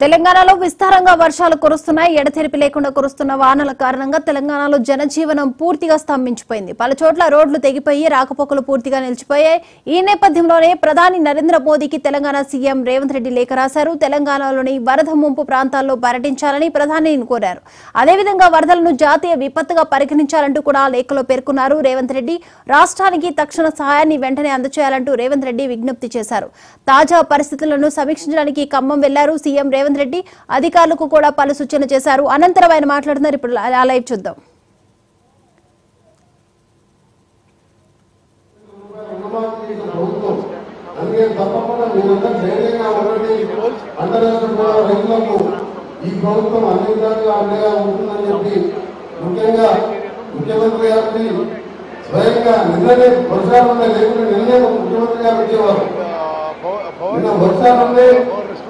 తెలంగాణలో విస్తారంగా వర్షాలు కురుస్తున్నాయి. ఎడతెరిపి లేకుండా కురుస్తున్న వానల కారణంగా తెలంగాణలో జనజీవనం పూర్తిగా స్తంభించిపోయింది. పలు చోట్ల రోడ్లు తెగిపోయి రాకపోకలు పూర్తిగా నిలిచిపోయాయి. ఈ నేపథ్యంలోనే ప్రధాని నరేంద్ర మోదీకి తెలంగాణ సీఎం రేవంత్ రెడ్డి లేఖ రాశారు. తెలంగాణలోని వరద ముంపు ప్రాంతాల్లో పర్యటించాలని ప్రధానిని కోరారు. అదేవిధంగా వరదలను జాతీయ విపత్తుగా పరిగణించాలంటూ కూడా లేఖలో పేర్కొన్నారు రేవంత్ రెడ్డి. రాష్ట్రానికి తక్షణ సహాయాన్ని వెంటనే అందజేయాలంటూ రేవంత్ రెడ్డి విజ్ఞప్తి చేశారు. తాజా పరిస్థితులను సమీక్షించడానికి ఖమ్మం వెళ్ళారు సీఎం రేవంత్ రేవంత్ రెడ్డి అధికారులకు కూడా పలు సూచనలు చేశారు. అనంతరం ఆయన మాట్లాడుతున్నారు. ఇప్పుడు ఆ లైవ్ చూద్దాం. ఈ ప్రభుత్వం అన్ని విధాలుగా అండగా ఉంటుందని చెప్పి ముఖ్యంగా ముఖ్యమంత్రి గారికి స్వయంగా నిన్ననే వర్షాలు లేకుండా నిన్నే ముఖ్యమంత్రి గారు వచ్చేవారు. నిన్న వర్షాలు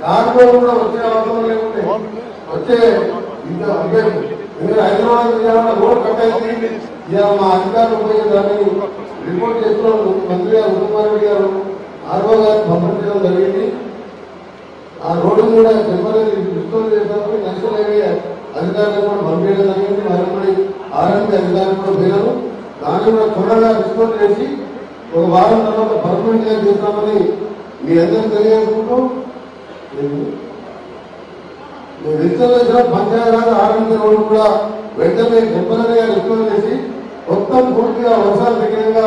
దాంట్లో కూడా వచ్చే అవసరం లేకుంటే వచ్చే ఇంత అంటే ఇంకా హైదరాబాద్ విజయవాడ రోడ్ కట్ అయింది ఇవాళ మా అధికారులు పోయి దాన్ని రిపోర్ట్ చేస్తున్నాం మంత్రి గారు ఉత్తమారెడ్డి గారు ఆర్వో గారు పంపించడం జరిగింది. ఆ రోడ్డు కూడా టెంపరీ డిస్టోర్ చేసినప్పుడు నేషనల్ హైవే అధికారులు కూడా పంపించడం జరిగింది. మరి ఆర్ఎంపీ అధికారులు కూడా పోయినారు. దాన్ని కూడా త్వరగా డిస్టోర్ చేసి ఒక వారం తర్వాత పర్మనెంట్గా చేస్తామని మీ అందరూ తెలియజేసుకుంటూ విస్తరించిన పంచాయతీ ఆర్ఎంపీ రోడ్డు కూడా వెంటనే టెంపరీగా డిస్టోర్ చేసి మొత్తం పూర్తిగా వర్షాల దగ్గరగా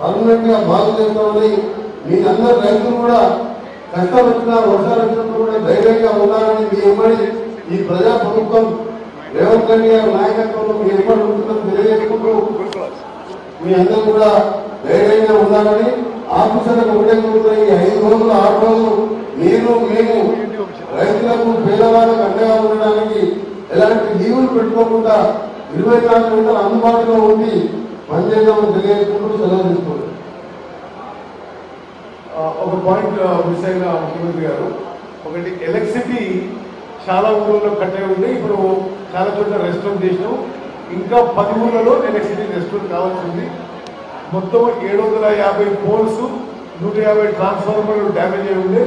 పర్మనెంట్గా బాగు చేస్తామని మీ అందరు రైతులు కూడా కష్టం వచ్చినా వర్షాలు వచ్చినప్పుడు కూడా ధైర్యంగా ఉన్నారని మీ ఇమ్మడి ఈ ప్రజా ప్రభుత్వం రేవంత్ రెడ్డి గారి నాయకత్వంలో మీ ఇమ్మడి ఉంటుందని తెలియజేసుకుంటూ మీ అందరూ కూడా ధైర్యంగా ఉన్నారని ఆఫీసర్లకు ఒకటే ఈ ఐదు రోజులు ఆరు రోజులు ఎలాంటి లీవులు పెట్టుకోకుండా ఇరవై నాలుగు గంటలు అందుబాటులో ఉండి పనిచేద్దామని తెలియకుండా సెలవు తీసుకోండి ఒక పాయింట్ మిస్ అయిన ముఖ్యమంత్రి గారు. ఒకటి ఎలక్ట్రిసిటీ చాలా ఊళ్ళలో కట్టే ఉంది ఇప్పుడు చాలా చోట్ల రెస్టోర్ చేసినాం. ఇంకా పది ఊళ్ళలో ఎలక్ట్రిసిటీ రెస్టోర్ కావాల్సింది. మొత్తం ఏడు వందల యాభై పోల్స్ నూట యాభై ట్రాన్స్ఫార్మర్లు డ్యామేజ్ అయి ఉంది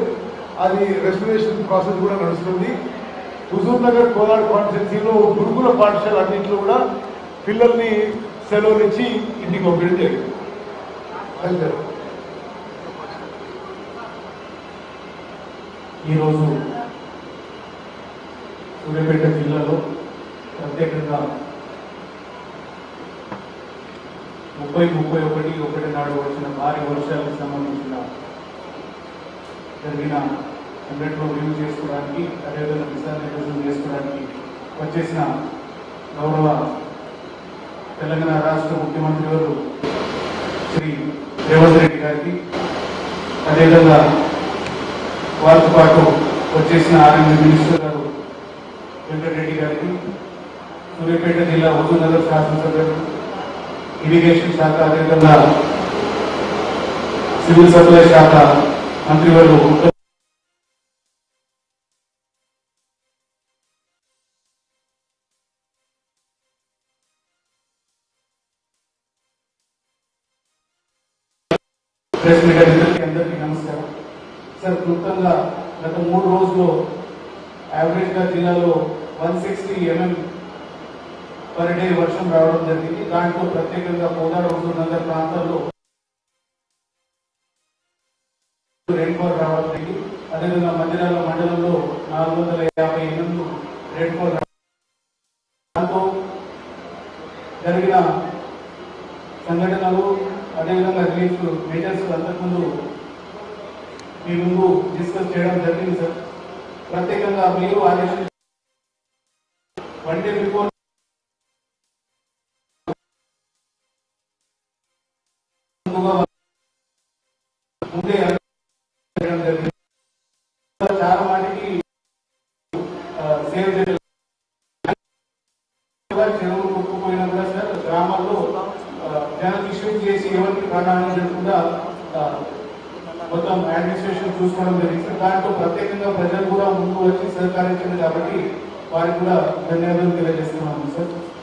అది రెస్టరేషన్ ప్రాసెస్ కూడా నడుస్తుంది. హుజూర్ నగర్ కోలార్ కాన్స్టిట్యున్సీలో గురుకుల పాఠశాల అన్నింటిలో కూడా పిల్లల్ని సెలవులు ఇచ్చి ఇంటికి పంపించడం జరిగింది. ఈరోజు సూర్యాపేట జిల్లాలో ప్రత్యేకంగా ముప్పై ముప్పై ఒకటి ఒకటి నాడు వచ్చిన భారీ వర్షాలకు సంబంధించిన జరిగిన అన్నింటిలో రివ్యూ చేసుకోవడానికి అదేవిధంగా దిశానిర్దేశం చేసుకోవడానికి వచ్చేసిన గౌరవ తెలంగాణ రాష్ట్ర ముఖ్యమంత్రి గారు శ్రీ రేవంత్ రెడ్డి గారికి అదేవిధంగా వారితో పాటు వచ్చేసిన ఆర్ఎంఏ మినిస్టర్ గారు వెంకటరెడ్డి గారికి సూర్యాపేట జిల్లా హుజూర్నగర్ శాసనసభ్యులు ఇరిగేషన్ శాఖ అదేవిధంగా సివిల్ సప్లై శాఖ మంత్రివర్లు ప్రెస్ మీడియా మిత్రులకి అందరికీ నమస్కారం. సార్ క్లుప్తంగా గత మూడు రోజుల్లో యావరేజ్గా జిల్లాలో one sixty MM per day వర్షం రావడం జరిగింది. దాంట్లో ప్రత్యేకంగా కోదాడ నగర నగర్ ప్రాంతాల్లో రెయిన్ఫాల్ రావడం జరిగింది. అదేవిధంగా మందిరాల మండలంలో నాలుగు వందల యాభై ఎనిమిది రెయిన్ఫాల్ దాంతో జరిగిన సంఘటనలు అదేవిధంగా రిలీఫ్ మెజర్స్ అంతకుముందు మీ ముందు డిస్కస్ చేయడం జరిగింది సార్ ప్రత్యేకంగా మీరు ఆదేశించిన వన్ డే బిఫోర్ ముందే చేయడం జరిగింది. చాలా వాటికి సేవ్ చేయడం చెరువులు కొట్టుకుపోయినా కూడా సార్ గ్రామాల్లో జనం ఇష్యూ చేసి ఎవరికి ప్రాణాలు జరగకుండా మొత్తం అడ్మినిస్ట్రేషన్ చూసుకోవడం జరిగింది. సార్ దాంట్లో ప్రత్యేకంగా ప్రజలు కూడా ముందు వచ్చి సహకరించింది కాబట్టి వారికి కూడా ధన్యవాదాలు తెలియజేస్తున్నాము సార్.